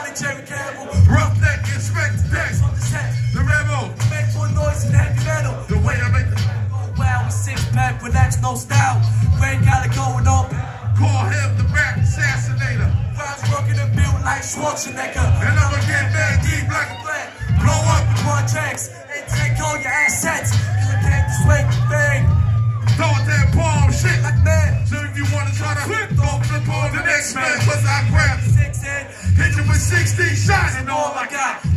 Johnny Jerry Campbell. Roughneck and on The Rebel. Make more noise than heavy metal. The way I make the... crowd go wild with six pack, but that's no style. Rain got it going on. Call him the rap assassinator. Rhymes working and built like Schwarzenegger. And I'ma get mad deep like a black. Blow up the projects and take all your assets. You can't just wait thing. Throw that bomb shit like that. So if you wanna try to flip, throw the ball to the next man, cause I grab Six in, hit you with 16 shots and all I got.